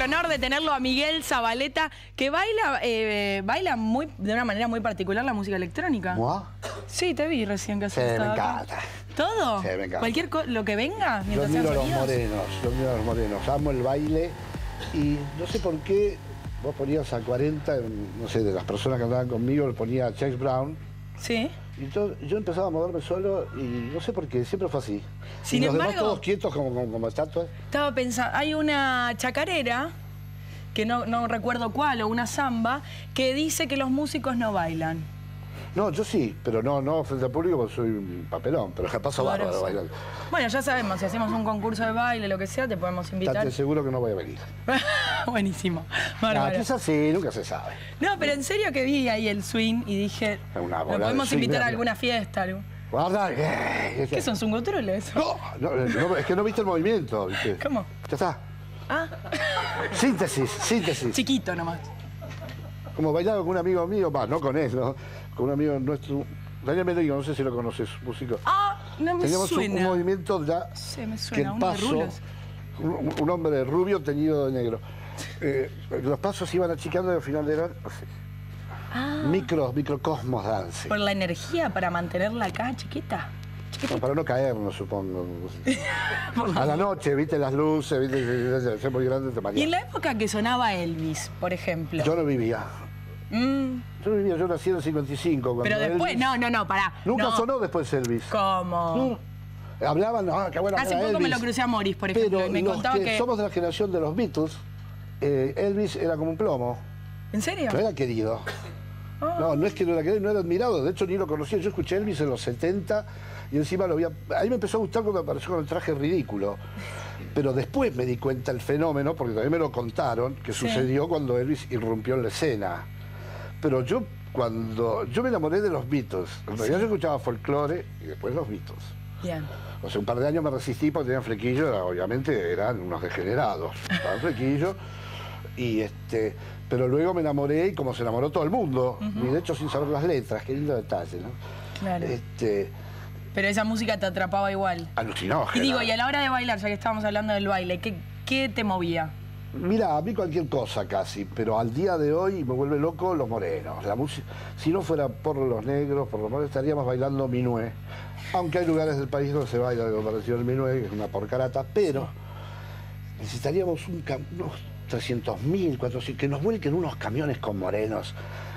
el honor de tenerlo a Miguel Zabaleta, que baila, eh, baila muy, de una manera muy particular la música electrónica. ¿Moi? Sí, te vi recién que Sí, me encanta. ¿Todo? Sí, me encanta. Cualquier lo que venga Yo miro a los morenos, yo miro a los morenos, amo el baile y no sé por qué vos ponías a 40, no sé, de las personas que andaban conmigo, le ponía a James Brown Sí. Y yo, yo empezaba a moverme solo y no sé por qué, siempre fue así. Sin y los embargo- demás todos quietos como, como, como estatuas. Estaba pensando, hay una chacarera, que no, no recuerdo cuál, o una samba, que dice que los músicos no bailan. No, yo sí, pero no, no frente al público porque soy un papelón, pero paso Claro, bárbaro sí. bailando. Bueno, ya sabemos, si hacemos un concurso de baile, lo que sea, te podemos invitar. Estate seguro que no voy a venir. Buenísimo. Bárbaro. quizás sí, nunca se sabe. No, pero en serio que vi ahí el swing y dije, Una ¿lo bola de podemos swing, invitar a alguna fiesta? algo? Guarda, eh, ¿Qué son, zungotroles? No, no, no, es que no viste el movimiento, ¿viste? ¿Cómo? Ya está. Ah, Síntesis, síntesis. chiquito nomás. Como bailaba con un amigo mío, va, no con él, ¿no? Con un amigo nuestro, Daniel Mendigo, no sé si lo conoces, músico. Ah, no me Teníamos un, suena. un movimiento ya Sí, me que suena, el uno paso, rulos. un, un hombre rubio teñido de negro. Eh, los pasos iban achicando y al final eran así. Ah, Micro, microcosmos dance. por la energía para mantenerla acá, chiquita. No, para no caernos, supongo. A la noche, viste las luces, viste, es muy grande, te Y en la época que sonaba Elvis, por ejemplo. Yo no vivía. Mm, Yo vivía, yo nací en el 55. Cuando pero después, Elvis- no, no, no, pará. Nunca no. sonó después Elvis. ¿Cómo? No. Hablaban, ah, qué bueno Hace poco me lo crucé a Morris, por ejemplo, Pero y me los contaba que, que... somos de la generación de los Beatles, eh, Elvis era como un plomo. ¿En serio? No era querido. Ah. No, no es que no era querido, no era admirado. De hecho, ni lo conocía. Yo escuché Elvis en los 70 y encima lo vi. a- Ahí me empezó a gustar cuando apareció con el traje ridículo. Pero después me di cuenta el fenómeno, porque también me lo contaron, que Sí. sucedió cuando Elvis irrumpió en la escena. Pero yo, cuando. Yo me enamoré de los Beatles. En realidad yo escuchaba folclore y después los Beatles. Bien. O sea, un par de años me resistí porque tenían flequillo, obviamente eran unos degenerados, estaban flequillo. Y este, pero luego me enamoré y como se enamoró todo el mundo, y de hecho sin saber las letras, qué lindo detalle, ¿no? Claro. Este, Pero esa música te atrapaba igual. Y alucinógena. digo, y a la hora de bailar, ya que estábamos hablando del baile, ¿qué, qué te movía? Mira, a mí cualquier cosa casi, pero al día de hoy me vuelve loco los morenos. La música, si no fuera por los negros, por los morenos, estaríamos bailando minué. Aunque hay lugares del país donde se baila algo parecido al minué, que es una porcarata, pero necesitaríamos un unos 300.000, 400, que nos vuelquen unos camiones con morenos.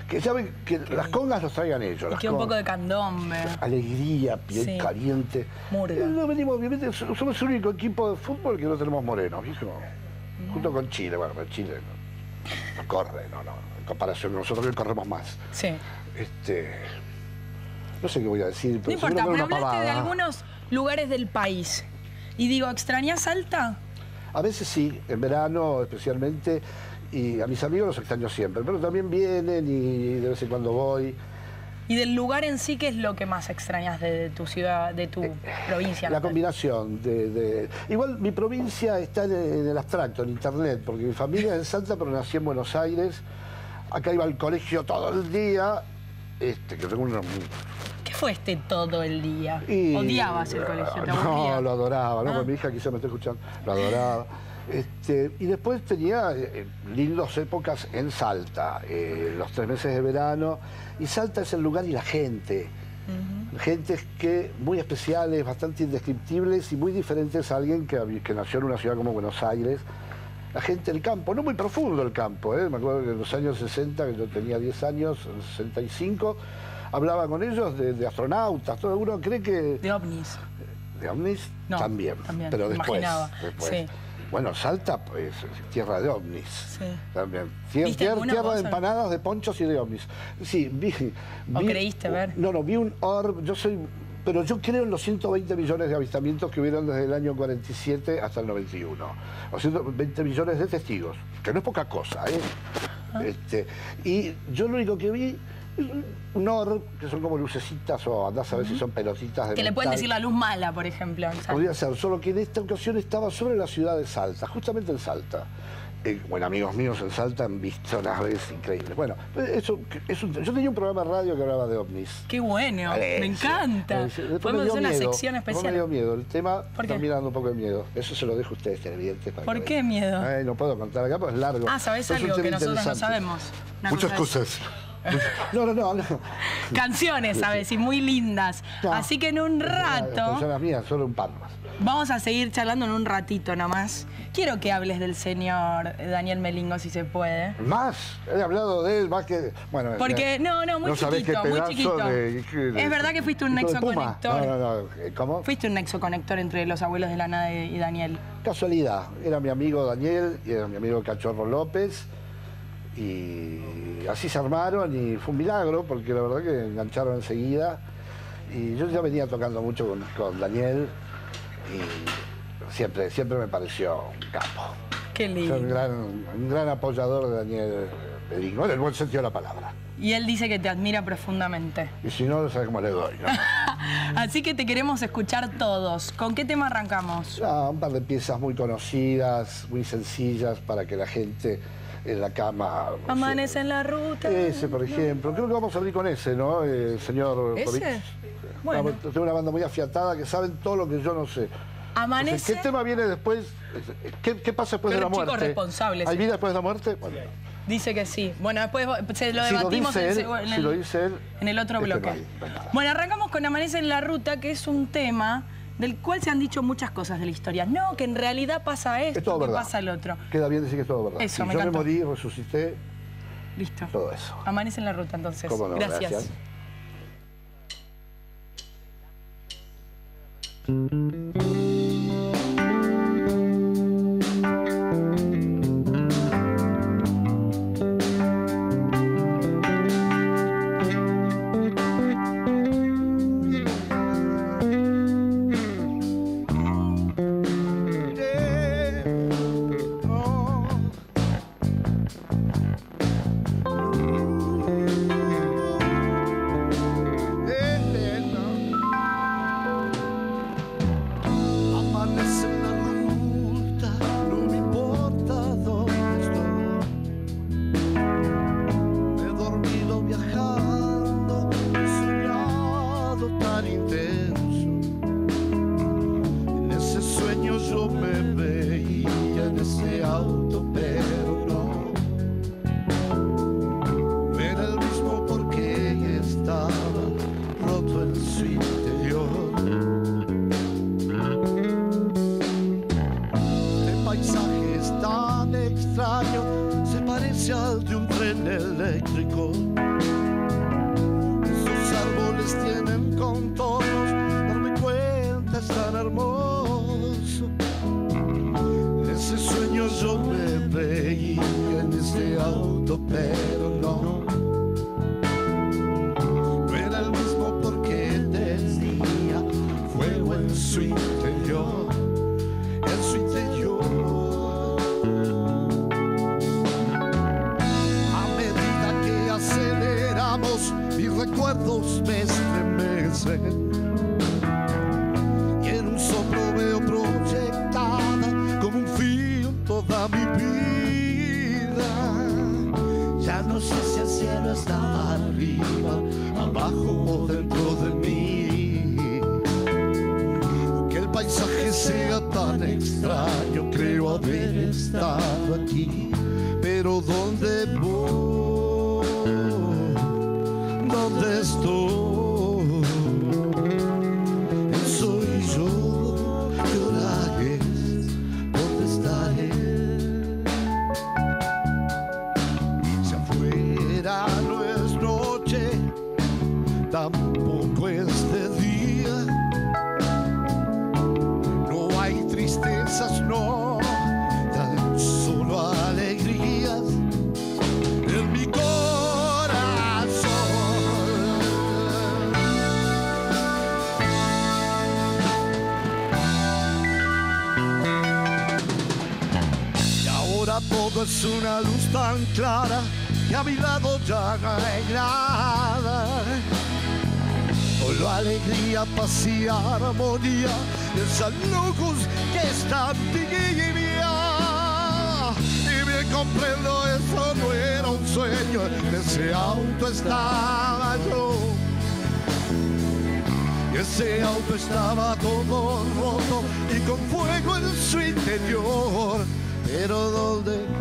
Que saben que las congas los traigan ellos. Y que un poco de candombe. Alegría, piel Sí. caliente. Murga. Eh, No venimos, obviamente, somos el único equipo de fútbol que no tenemos morenos, ¿viste? Junto con Chile, bueno, pero Chile no, no corre, no, no. En comparación, nosotros que corremos más. Sí. Este. No sé qué voy a decir, No pero importa, seguro pero hablaste de pavada. algunos lugares del país. Y digo, ¿extrañas Salta? A veces sí, en verano especialmente, y a mis amigos los extraño siempre, pero también vienen y de vez en cuando voy. Y del lugar en sí, ¿qué es lo que más extrañas de tu ciudad, de tu provincia? Eh, La natal? combinación de, de- Igual mi provincia está en, en el abstracto, en internet, porque mi familia es en Salta, pero nací en Buenos Aires. Acá iba al colegio todo el día. Este, que tengo una- ¿Qué fue este todo el día? y- ¿Odiabas el colegio? ¿Te No, lo adoraba, ¿no? Ah. Mi hija quizá me está escuchando, lo adoraba. Este, y después tenía eh, lindas épocas en Salta, eh, los tres meses de verano. Y Salta es el lugar y la gente. Gentes que muy especiales, bastante indescriptibles y muy diferentes a alguien que, nació en una ciudad como Buenos Aires. La gente del campo, no muy profundo el campo, ¿eh? me acuerdo que en los años 60, que yo tenía 10 años, en 65, hablaba con ellos de, de astronautas, todo uno cree que De ovnis. de ovnis No, también, también, pero después, después. sí. Bueno, Salta, pues, tierra de ovnis. Sí. También. Tier- ¿Viste tier- alguno tierra de empanadas, de ponchos y de ovnis. Sí, vi. ¿O vi- creíste ver? No, no, vi un orb. Yo soy. Pero yo creo en los 120 millones de avistamientos que hubieron desde el año 47 hasta el 91. O 120 millones de testigos, que no es poca cosa, ¿eh? Ah. Este, y yo lo único que vi orb, que son como lucecitas o andás a ver si son pelotitas de Que le pueden decir la luz mala, por ejemplo. en Salta. Podría ser, solo que en esta ocasión estaba sobre la ciudad de Salta, justamente en Salta. eh, bueno, amigos míos en Salta han visto naves increíbles. Bueno, eso, es un- yo tenía un programa de radio que hablaba de ovnis. Qué bueno, me Parece, encanta. parece. Después me Podemos dio hacer una miedo, sección después Me dio especial. miedo. El tema ¿Por qué? está mirando un poco de miedo. Eso se lo dejo a ustedes, televidentes. para ¿Por que qué vean. miedo? Ay, no puedo contar acá, porque es largo. Ah, ¿sabés Pero es un algo que nosotros no interesante. sabemos? Una Muchas cosa cosas. No, no, no. no. Canciones, ¿sabes? Y muy lindas. No. Así que en un rato Personas mías, solo un par más. vamos a seguir charlando en un ratito nomás. Quiero que hables del señor Daniel Melingo, si se puede. Más, he hablado de él más que. Bueno, Porque, eh, no, no, muy no sabés chiquito, muy chiquito. de- de- Es verdad que fuiste un nexo conector. No, no, no. ¿Cómo? Fuiste un nexo conector entre los abuelos de la nada y Daniel. Casualidad. Era mi amigo Daniel y era mi amigo Cachorro López. Y así se armaron y fue un milagro porque la verdad que engancharon enseguida. Y yo ya venía tocando mucho con, con Daniel y siempre, siempre me pareció un capo. Qué Soy un lindo. gran, un gran apoyador de Daniel Melingo, en el buen sentido de la palabra. Y él dice que te admira profundamente. Y si no, no sé cómo le doy. ¿no? Así que te queremos escuchar todos. ¿Con qué tema arrancamos? Ah, un par de piezas muy conocidas, muy sencillas para que la gente en la cama. Amanece en la ruta. Ese, por ejemplo. Creo que vamos a abrir con ese, ¿no, eh, señor ¿Ese? Povich? Bueno. Tengo una banda muy afiatada que saben todo lo que yo no sé. Amanece. Entonces, ¿Qué tema viene después? ¿Qué, qué pasa después Qué de la muerte? responsable, ¿Hay sí. vida después de la muerte? Bueno, Dice que sí. Bueno, después se lo si lo debatimos dice en, él, en si el, lo dice él, en el otro es que no bloque. hay- no hay. Bueno, arrancamos con Amanece en la Ruta, que es un tema del cual se han dicho muchas cosas de la historia. No, que en realidad pasa esto, Es todo que verdad. pasa el otro. Queda bien decir que es todo verdad. Eso, Si me yo encantó. me morí, resucité, Listo. todo eso. Amanece en la ruta, entonces. ¿Cómo no? Gracias. Gracias. Tan clara que a mi lado ya no hay nada. Solo alegría, paz y armonía, esa luz que está tibia. Y me comprendo, eso no era un sueño, en ese auto estaba yo. Y ese auto estaba todo roto y con fuego en su interior. Pero ¿dónde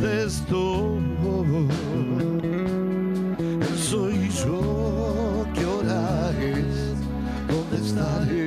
¿Dónde estoy? Soy yo, ¿qué hora es? ¿Dónde estaré?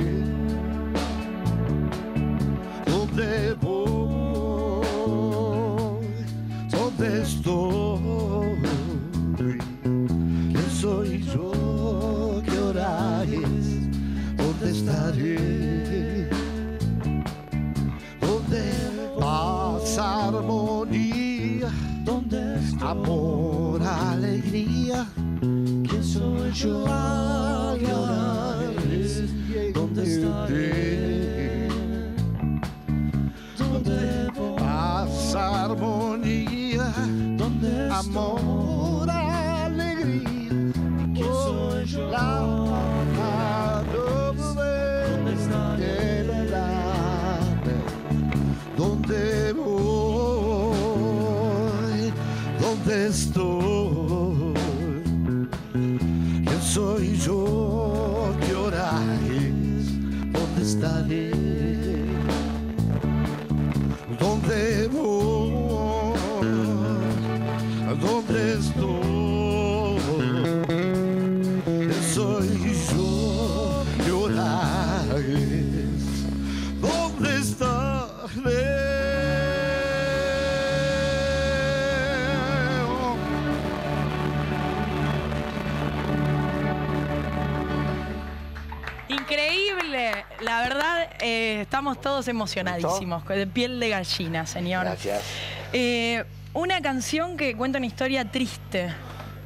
Todos emocionadísimos, de piel de gallina, señor. Gracias. Eh, una canción que cuenta una historia triste.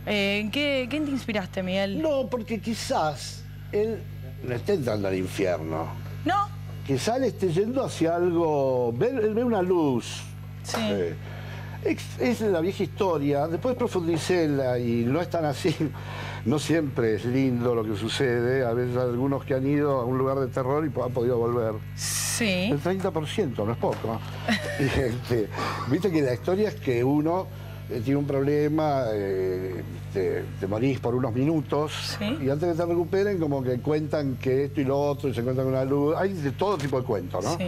Eh, ¿en qué, qué te inspiraste, Miguel? No, porque quizás él no esté entrando al infierno. ¿No? Quizás él esté yendo hacia algo. Ve, él ve una luz. Sí. Eh, es, es la vieja historia. Después profundicéla y no es tan así. No siempre es lindo lo que sucede. A veces hay algunos que han ido a un lugar de terror y han podido volver. Sí. El 30%, no es poco. Y, este, Viste que la historia es que uno tiene un problema, eh, te, te morís por unos minutos Sí. y antes que te recuperen como que cuentan que esto y lo otro y se encuentran con una luz. Hay de todo tipo de cuentos, ¿no? Sí.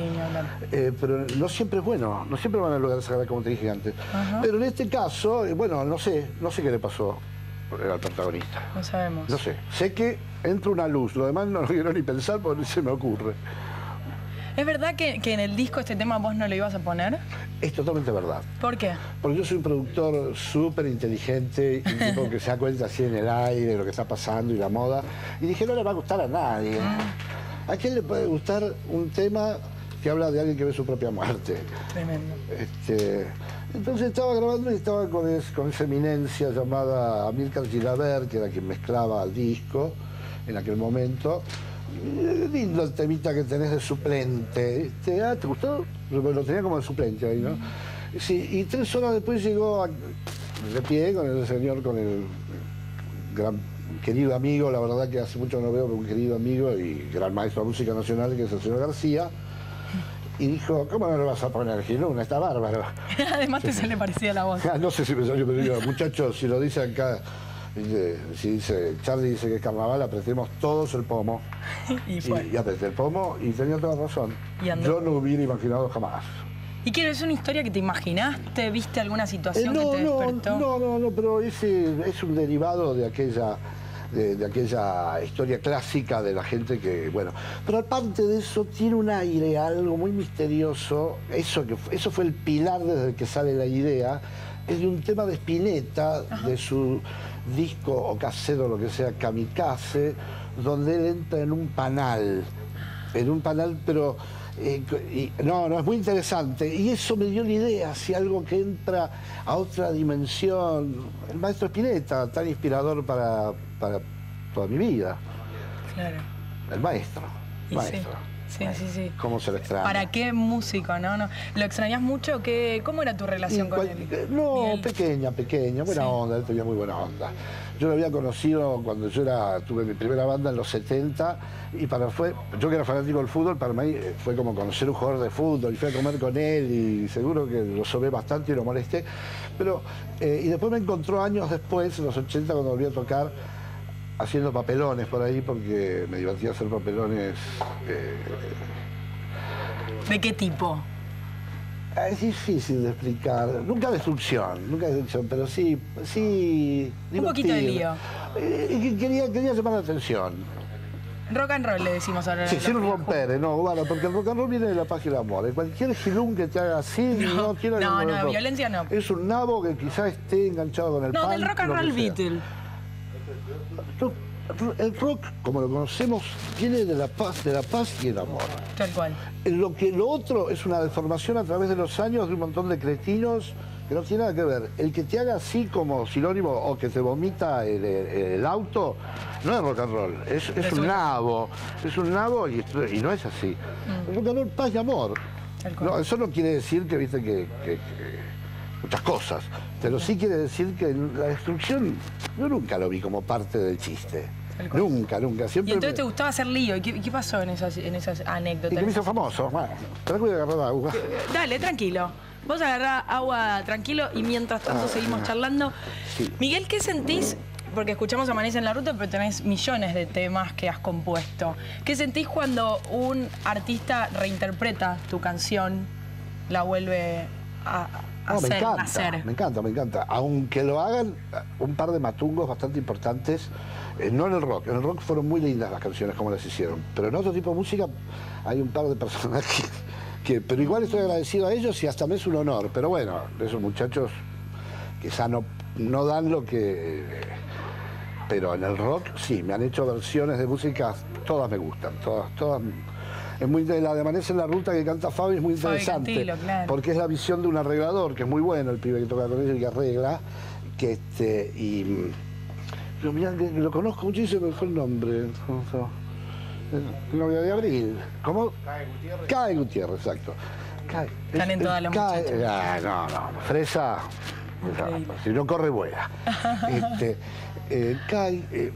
Eh, pero no siempre es bueno, no siempre van al lugar sagrado como te dije antes. Ajá. Pero en este caso, eh, bueno, no sé, no sé qué le pasó al protagonista. No sabemos. No sé, sé que entra una luz, lo demás no lo quiero ni pensar porque no se me ocurre. ¿Es verdad que, que en el disco este tema vos no lo ibas a poner? Es totalmente verdad. ¿Por qué? Porque yo soy un productor súper inteligente y tipo que se da cuenta así en el aire lo que está pasando y la moda. Y dije, no le va a gustar a nadie. ¿A quién le puede gustar un tema que habla de alguien que ve su propia muerte? Tremendo. Este, entonces estaba grabando y estaba con, es- con esa eminencia llamada Amílcar Gilabert, que era quien mezclaba el disco en aquel momento. Y, lindo el temita que tenés de suplente. Este, ah, ¿Te gustó? Lo lo tenía como de suplente ahí, ¿no? Sí, y tres horas después llegó a- de pie con el señor, con el gran querido amigo, la verdad que hace mucho no veo, pero un querido amigo y gran maestro de música nacional, que es el señor García. Y dijo, ¿cómo no le vas a poner Giluna? Está bárbaro. Además te se le parecía la voz. Ah, no sé si me salió, pero digo, muchachos, si lo dice acá, si dice, Charlie dice que es carnaval, apretemos todos el pomo. Y Y, fue. y apreté el pomo y tenía toda razón. Y. Yo no hubiera imaginado jamás. ¿Y qué es una historia que te imaginaste? ¿Viste alguna Eh, situación no, que te no, despertó? no, no, no, pero ese es un derivado de aquella, de, de aquella historia clásica de la gente que, bueno, pero aparte de eso tiene un aire, algo muy misterioso, eso, que, eso fue el pilar desde el que sale la idea, es de un tema de Spinetta, de su disco o casero, lo que sea, Kamikaze, donde él entra en un panal, en un panal, pero eh, y- no, no, es muy interesante. Y eso me dio la idea, si algo que entra a otra dimensión. El maestro Spinetta, tan inspirador para, para toda mi vida. Claro. El maestro. Maestro. sí. Sí, sí, sí. ¿Cómo se lo extraña? ¿Para qué músico, no? no. ¿Lo extrañas mucho? ¿Qué, ¿Cómo era tu relación Y con cual- él? eh, No, Miguel? pequeña, pequeña, buena Sí. onda, él tenía muy buena onda. Yo lo había conocido cuando yo era, tuve mi primera banda en los 70 y para fue, yo que era fanático del fútbol, para mí eh, fue como conocer un jugador de fútbol y fui a comer con él y seguro que lo sobé bastante y lo molesté. Pero, eh, y después me encontró años después, en los 80, cuando volví a tocar, haciendo papelones por ahí, porque me divertía hacer papelones eh, ¿De qué tipo? Es difícil de explicar. Nunca destrucción, nunca destrucción, pero sí, sí. Un poquito de lío. Eh, quería, quería llamar la atención. Rock and roll le decimos ahora. Sí, sin romper, no, bueno, porque el rock and roll viene de la paz y el amor. Cualquier gilún que te haga así no, tiene no, ningún no, rock. violencia no. Es un nabo que quizás esté enganchado con el No, del rock and roll sea. El rock, como lo conocemos, viene de la paz, de la paz y el amor. Tal cual. Lo que lo otro es una deformación a través de los años de un montón de cretinos que no tiene nada que ver. El que te haga así como sinónimo o que te vomita el, el auto, no es rock and roll, es, un nabo, es un nabo y, no es así. El rock and roll, paz y amor. No, eso no quiere decir que, viste, que, que- que muchas cosas, pero sí quiere decir que la destrucción, yo nunca lo vi como parte del chiste. Nunca, nunca. Y Siempre entonces me- te gustaba hacer lío. ¿Y qué, qué pasó en esas, en esas y anécdotas? que me hizo famoso. Bueno, te voy a agarrar agua. Dale, tranquilo. Vos agarrá agua tranquilo y mientras tanto seguimos charlando. Ah, Sí. Miguel, ¿qué sentís? Porque escuchamos Amanece en la Ruta, pero tenés millones de temas que has compuesto. ¿Qué sentís cuando un artista reinterpreta tu canción, la vuelve a, a No, me encanta, me encanta, me encanta. Aunque lo hagan un par de matungos bastante importantes, eh, no en el rock. En el rock fueron muy lindas las canciones como las hicieron. Pero en otro tipo de música hay un par de personas que, que- pero igual estoy agradecido a ellos y hasta me es un honor. Pero bueno, esos muchachos quizá no, no dan lo que... Pero en el rock sí, me han hecho versiones de música, todas me gustan, todas, todas. Es muy la de Amanece en la Ruta que canta Fabi, es muy interesante. Cantilo, claro. Porque es la visión de un arreglador, que es muy bueno el pibe que toca con ellos y que arregla. Que este, y. mm, Pero mirá, que lo conozco muchísimo, me fue el nombre. El novio de Abril. ¿Cómo? Cae Gutiérrez. Cae Gutiérrez, exacto. Cae. Están en todas las Cae- muchachas. Ah, no, no. Fresa. Increíble. Si no corre, vuela. Este, eh, eh, eh,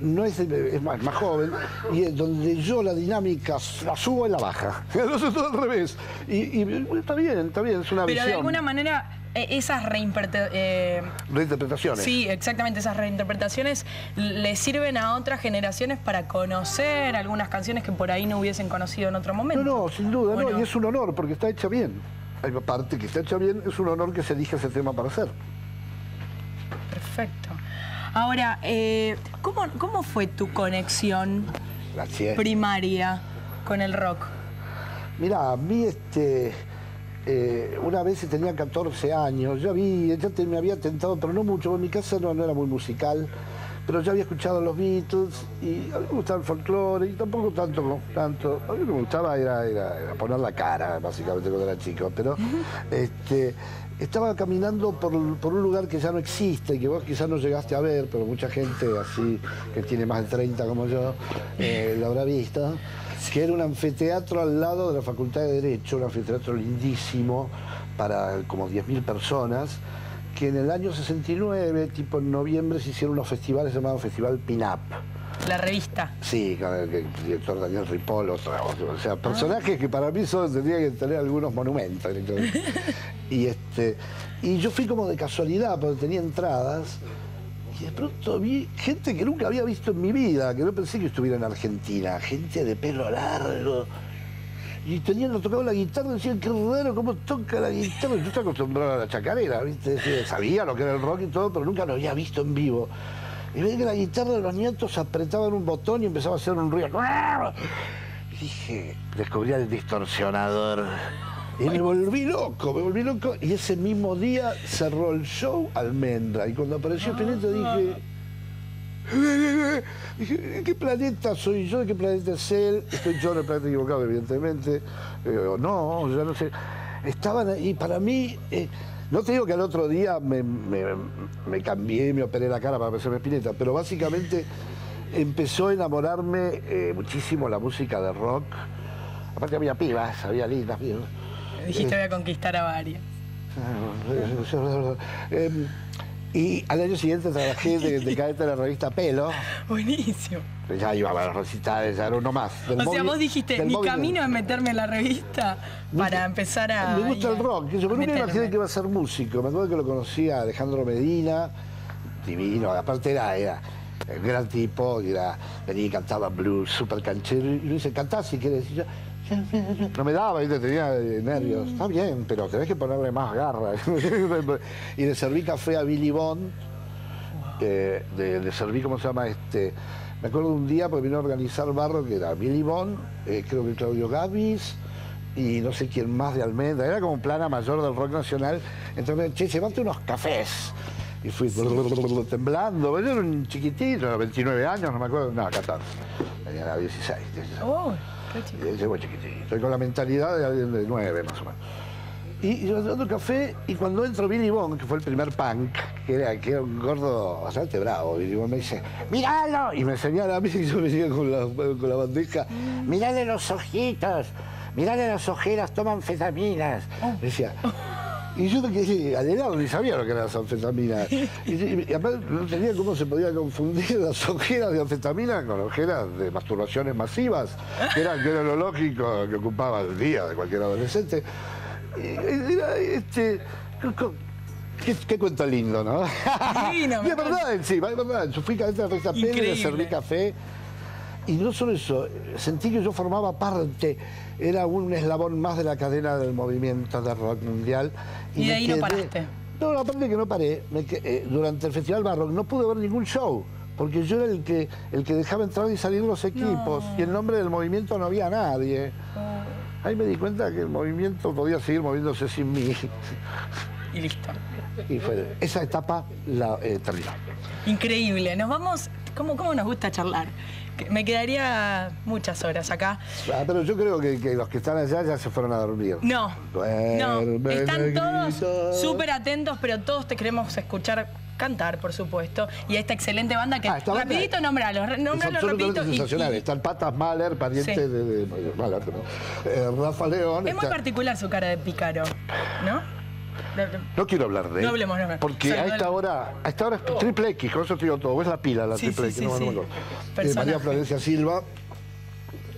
no es, es más, más joven y es donde yo la dinámica la subo y la baja. Entonces todo al revés. Y, está bien, está bien, es una Pero visión. de alguna manera, eh, esas reinterpretaciones. Reinterpretaciones. Sí, exactamente, esas reinterpretaciones le sirven a otras generaciones para conocer algunas canciones que por ahí no hubiesen conocido en otro momento. No, no, sin duda, Bueno. no, y es un honor porque está hecha bien. Hay parte que está hecha bien, es un honor que se elija ese tema para hacer. Perfecto. Ahora, eh, ¿cómo, ¿cómo fue tu conexión Gracias. primaria con el rock? Mirá, a mí este, eh, una vez tenía 14 años, ya vi, ya te- me había tentado, pero no mucho, en mi casa no, no era muy musical, pero ya había escuchado los Beatles y a mí me gustaba el folclore y tampoco tanto, tanto. A mí me gustaba era, era- era poner la cara, básicamente, cuando era chico, pero este, estaba caminando por, por un lugar que ya no existe y que vos quizás no llegaste a ver, pero mucha gente así, que tiene más de 30 como yo, eh, lo habrá visto que era un anfiteatro al lado de la Facultad de Derecho, un anfiteatro lindísimo para como 10.000 personas, que en el año 69, tipo en noviembre, se hicieron unos festivales llamados Festival Pin-Up. La revista. Sí, con el, el director Daniel Ripoll, o sea, personajes que para mí solo tendrían que tener algunos monumentos. y, este, y yo fui como de casualidad, porque tenía entradas, y de pronto vi gente que nunca había visto en mi vida, que no pensé que estuviera en Argentina, gente de pelo largo. Y tenían, lo tocaba la guitarra, decían, qué raro cómo toca la guitarra. Yo estaba acostumbrado a la chacarera, ¿viste? Decía, Sabía lo que era el rock y todo, pero nunca lo había visto en vivo. Y veía que la guitarra de los nietos apretaban un botón y empezaba a hacer un ruido. Y dije, descubrí el distorsionador. Y me volví loco, me volví loco. Y ese mismo día cerró el show Almendra. Y cuando apareció Spinetta dije, ¿de qué planeta soy yo? ¿De qué planeta es él? Estoy yo en el planeta equivocado, evidentemente. Eh, no, ya no sé. Estaban ahí, para mí, eh, no te digo que al otro día me, me- me cambié me operé la cara para parecerme Spinetta, pero básicamente empezó a enamorarme eh, muchísimo la música de rock. Aparte había pibas, había lindas pibas. Dijiste voy a conquistar a varias. Em, y al año siguiente trabajé de, de cadete en la revista Pelo. Buenísimo. Ya iba a los recitales, ya era uno más. O sea, vos dijiste, mi móvil- camino es meterme en la revista para empezar a... Me gusta el rock. Yo nunca me imaginé que iba a ser músico. Me acuerdo que lo conocía Alejandro Medina, divino. Aparte era, era un gran tipo, era, venía y cantaba blues, súper canchero. Y le dice, cantá si quieres. Y yo, no me daba, ¿viste? tenía nervios. Está bien, pero tenés que ponerle más garra. y le serví café a Billy Bond. eh, de- le serví, ¿cómo se llama? este Me acuerdo un día, porque vino a organizar Barro, que era Billy Bond, eh, creo que Claudio Gavis, y no sé quién más de Almendra. Era como un plana mayor del rock nacional. Entonces me che, llévate unos cafés. Y fui temblando. Yo era un chiquitito, 29 años, no me acuerdo. No, 14. Tenía 16. 16. Oh, Eh, Llego chiquitito. Estoy con la mentalidad de 9 más o menos. Y, y yo tomando café, y cuando entro Billy Bond, que fue el primer punk, que era, que era un gordo bastante bravo, Billy Bond me dice, ¡miralo! Y me señala a mí y yo me sigo con la, con la bandeja, ¡mirale los ojitos! ¡Mirale las ojeras! ¡Toman anfetaminas! Decía. Y yo me quedé alienado, ni sabía lo que eran las anfetaminas. Y, y- y además no entendía cómo se podía confundir las ojeras de anfetamina con ojeras de masturbaciones masivas, que era, que era lo lógico que ocupaba el día de cualquier adolescente. Y era, este, Qué, qué cuento lindo, ¿no? Divino, y me es verdad, encima, es verdad. Yo fui cadete de le Increíble. serví café. Y no solo eso, sentí que yo formaba parte, era un eslabón más de la cadena del movimiento de rock mundial. Y de ahí no paraste. No, aparte que no paré, me eh, durante el Festival Barrock no pude ver ningún show, porque yo era el que, el que dejaba entrar y salir los equipos, y en nombre del movimiento no había nadie. Ahí me di cuenta que el movimiento podía seguir moviéndose sin mí. Y listo. Y fue esa etapa la eh, terminó. Increíble. Nos vamos... ¿Cómo, ¿Cómo nos gusta charlar? Me quedaría muchas horas acá. Ah, pero yo creo que, que los que están allá ya se fueron a dormir. No, no. Están todos súper atentos, pero todos te queremos escuchar cantar, por supuesto. Y a esta excelente banda que... Ah, rapidito, nombralo, re- Es nombralo absolutamente rapidito. sensacional. y- Están Patas Mahler, pariente Sí. de, de- de Mahler, pero, eh, Rafa León. Es muy está- particular su cara de pícaro, ¿no? No quiero hablar de él. No hablemos, no hablemos. Porque a esta hora, a esta hora es triple X, con eso te digo todo. Es la pila la Sí, triple sí, X, sí, no, no sí. me acuerdo. Eh. María Florencia Silva,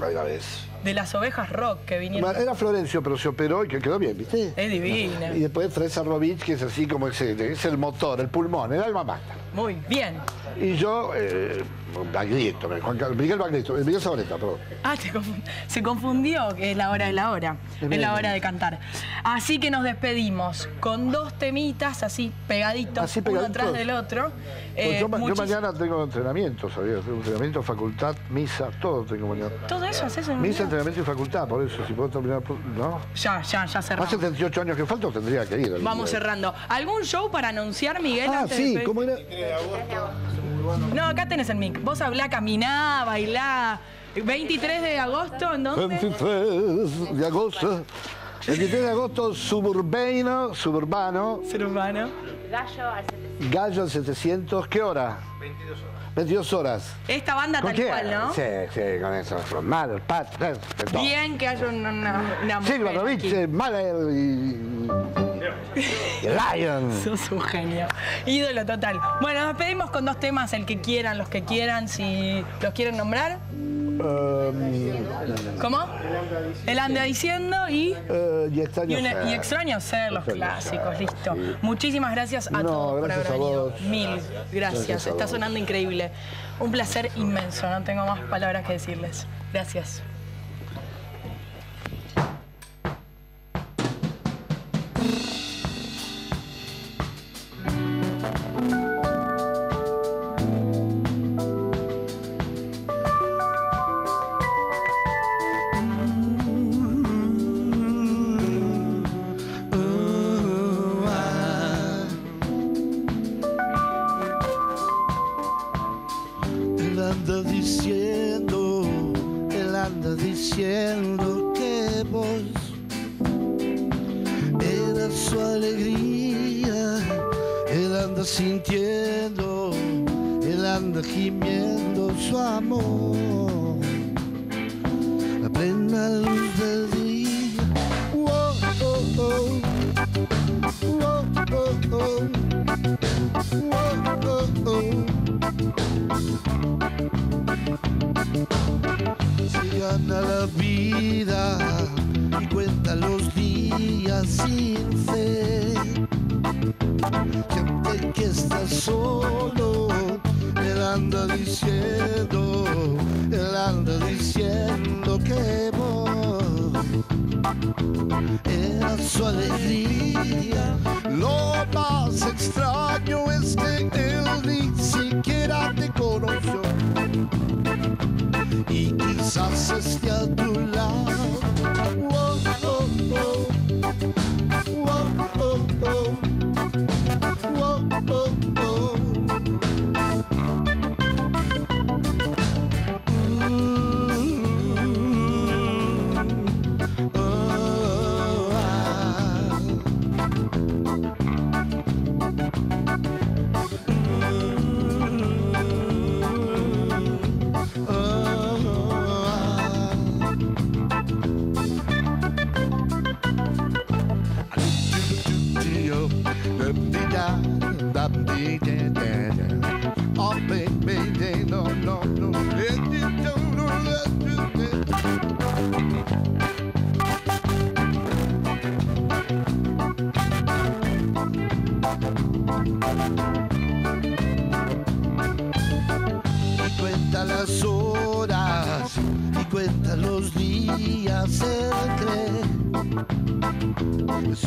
ahí la ves. De las ovejas rock que vinieron. Era Florencio, pero se operó y que quedó bien, ¿viste? Es divina. Y después Teresa Rovich, que es así como ese, es el motor, el pulmón, el alma mater. Muy bien. Y yo, eh, Miguel Baglietto, Miguel Sabaneta, perdón. Ah, te confund- se confundió que es la hora de la hora. Es la hora de cantar. Así que nos despedimos con dos temitas así pegaditos, Así uno pegaditos. atrás del otro. Pues Eh, yo, muchis- mañana tengo entrenamiento, ¿sabías? Tengo entrenamiento, facultad, misa, todo tengo mañana. Todo eso haces en un Misa, día? entrenamiento y facultad, por eso, si puedo terminar, ¿no? Ya, ya, ya cerramos. Hace 38 años que falta, tendría que ir. Vamos día. cerrando. ¿Algún show para anunciar, Miguel? Ah, antes sí? ¿cómo era? No, acá tenés el mic. Vos hablá, caminá, bailá. 23 de agosto, ¿en dónde? 23 de agosto. El 23 de agosto, suburbano, suburbano, humano. Gallo al 700. Gallo al 700, ¿qué hora? 22 horas. 22 horas. Esta banda ¿Con tal cual, ¿no? Sí, sí, con eso. Mahler, Pat, eh, todo. Bien que haya una, una, una mujer aquí. eh, Mahler y Lion. Sos un genio. Ídolo total. Bueno, nos despedimos con dos temas, el que quieran, los que quieran, si los quieren nombrar. Um, ¿Cómo? Él anda diciendo y... eh, y extraño Y, una- ser. y extraño ser los Extraño clásicos, ser, listo. sí. Muchísimas gracias a No, todos por haber venido. Mil gracias. Está sonando increíble. Un placer inmenso, no tengo más palabras que decirles. Gracias. Sintiendo, él anda gimiendo su amor. A plena luz del día. Oh, oh. Se gana la vida y cuenta los días sin fe. Gente que está solo, él anda diciendo, él anda diciendo que voy. Era su alegría. Lo más extraño es que él ni siquiera te conoció. Y quizás esté a tu lado.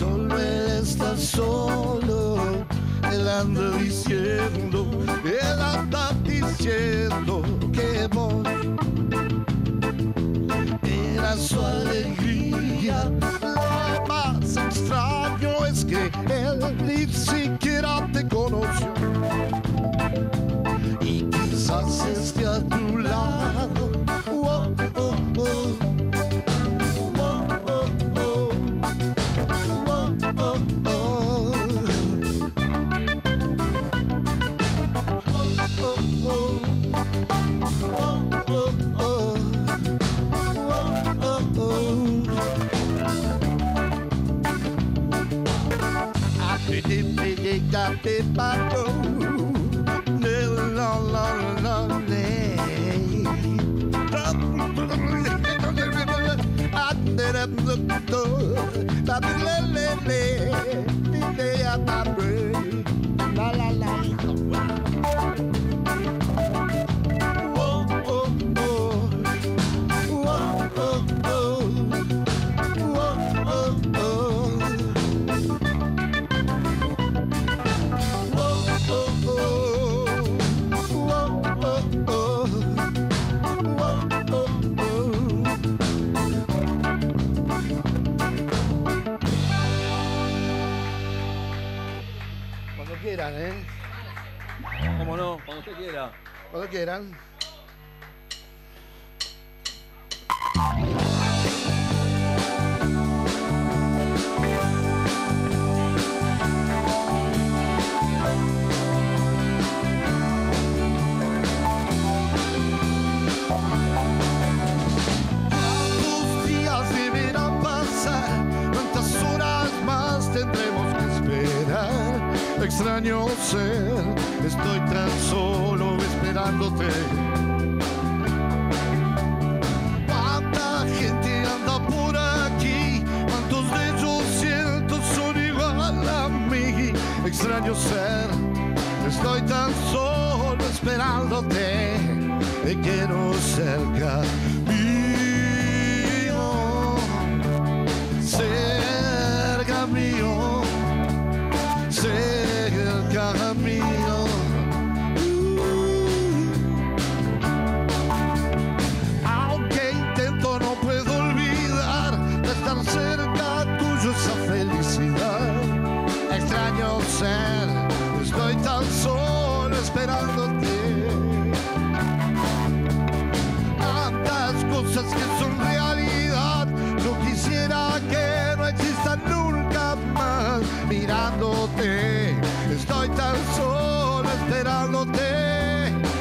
Solo él está solo. Él anda diciendo él anda diciendo que vos era su alegría. Lo más extraño es que él ni siquiera te conoció. Y quizás esté a tu lado. La Cuando quieran. Extraño ser, estoy tan solo esperándote. ¿Cuánta gente anda por aquí? ¿Cuántos de ellos siento son igual a mí? Extraño ser, estoy tan solo esperándote. Te quiero cerca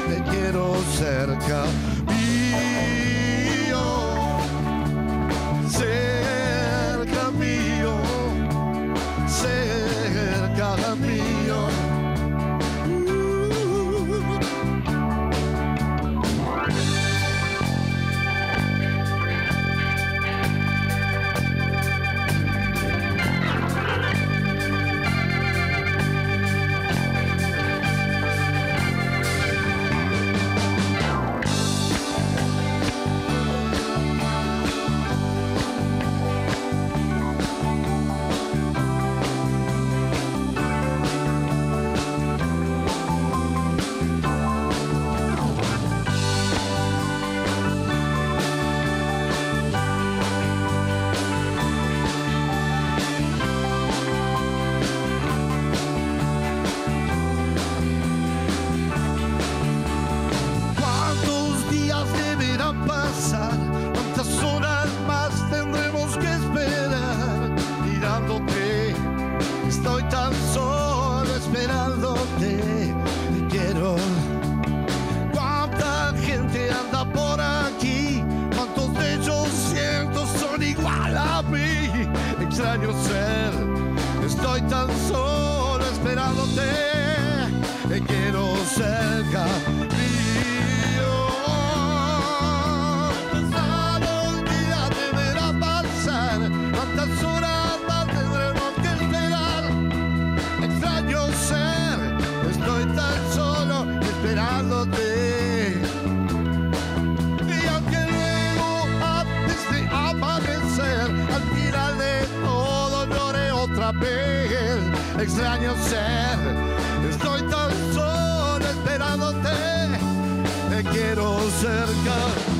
te quiero cerca. esperándote. extraño ser. Estoy tan solo esperándote, te quiero cerca.